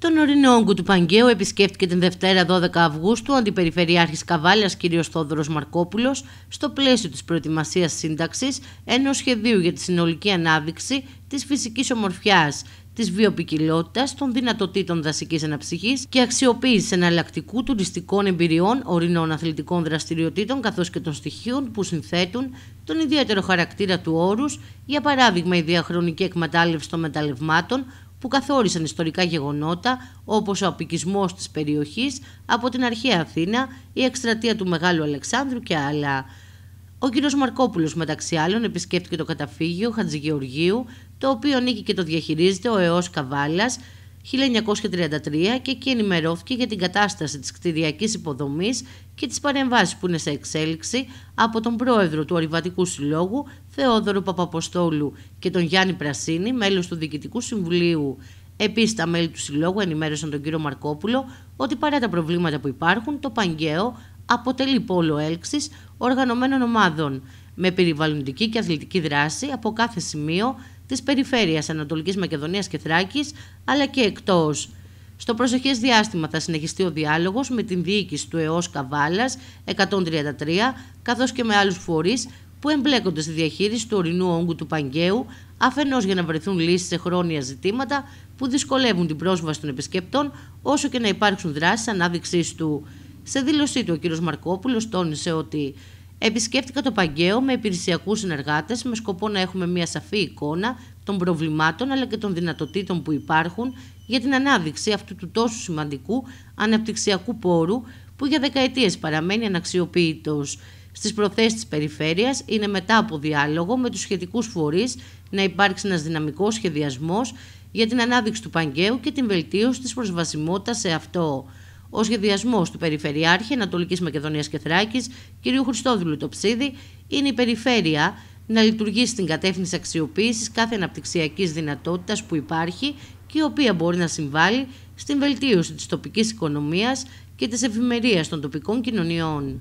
Τον ορεινό όγκο του Παγκαίου επισκέφτηκε την Δευτέρα 12 Αυγούστου ο Αντιπεριφερειάρχης Καβάλιας κ. Θόδωρος Μαρκόπουλος στο πλαίσιο της προετοιμασίας σύνταξης ενός σχεδίου για τη συνολική ανάδειξη της φυσικής ομορφιάς, της βιοπικιλότητας, των δυνατοτήτων δασικής αναψυχής και αξιοποίηση εναλλακτικού τουριστικών εμπειριών, ορεινών αθλητικών δραστηριοτήτων καθώς και των στοιχείων που συνθέτουν τον ιδιαίτερο χαρακτήρα του όρους, για παράδειγμα η διαχρονική εκμετάλλευση των μεταλλευμάτων, που καθόρισαν ιστορικά γεγονότα όπως ο απικισμός της περιοχής από την αρχαία Αθήνα, η εκστρατεία του Μεγάλου Αλεξάνδρου και άλλα. Ο κ. Μαρκόπουλος μεταξύ άλλων επισκέφτηκε το καταφύγιο Χατζηγεωργίου, το οποίο ανήκει και το διαχειρίζεται ο ΕΟΣ Καβάλας 1933 και εκεί ενημερώθηκε για την κατάσταση της κτηριακής υποδομής και τις παρεμβάσεις που είναι σε εξέλιξη από τον πρόεδρο του Ορειβατικού Συλλόγου Θεόδωρο Παπαποστόλου και τον Γιάννη Πρασίνη, μέλος του Διοικητικού Συμβουλίου. Επίσης, τα μέλη του Συλλόγου ενημέρωσαν τον κύριο Μαρκόπουλο ότι παρά τα προβλήματα που υπάρχουν, το Παγκαίο αποτελεί πόλο έλξης οργανωμένων ομάδων με περιβαλλοντική και αθλητική δράση από κάθε σημείο της περιφέρειας Ανατολικής Μακεδονίας και Θράκης, αλλά και εκτός. Στο προσεχές διάστημα θα συνεχιστεί ο διάλογος με την διοίκηση του ΕΟΣ Καβάλας 133, καθώς και με άλλους φορείς που εμπλέκονται στη διαχείριση του ορεινού όγκου του Παγκαίου, αφενός για να βρεθούν λύσεις σε χρόνια ζητήματα που δυσκολεύουν την πρόσβαση των επισκεπτών, όσο και να υπάρξουν δράσεις ανάδειξής του. Σε δήλωσή του, ο κ. Μαρκόπουλος τόνισε ότι επισκέφτηκα το Παγκαίο με υπηρεσιακούς συνεργάτες με σκοπό να έχουμε μια σαφή εικόνα των προβλημάτων αλλά και των δυνατοτήτων που υπάρχουν για την ανάδειξη αυτού του τόσο σημαντικού αναπτυξιακού πόρου που για δεκαετίες παραμένει αναξιοποιητός. Στις προθέσεις της περιφέρειας είναι μετά από διάλογο με τους σχετικούς φορείς να υπάρξει ένας δυναμικός σχεδιασμός για την ανάδειξη του Παγκαίου και την βελτίωση της προσβασιμότητας σε αυτό. Ο σχεδιασμός του Περιφερειάρχη Ανατολικής Μακεδονίας και Θράκης, κ. Χριστόδουλου Τοψίδη, είναι η περιφέρεια να λειτουργήσει στην κατεύθυνση αξιοποίησης κάθε αναπτυξιακής δυνατότητας που υπάρχει και η οποία μπορεί να συμβάλλει στην βελτίωση της τοπικής οικονομίας και της ευημερίας των τοπικών κοινωνιών.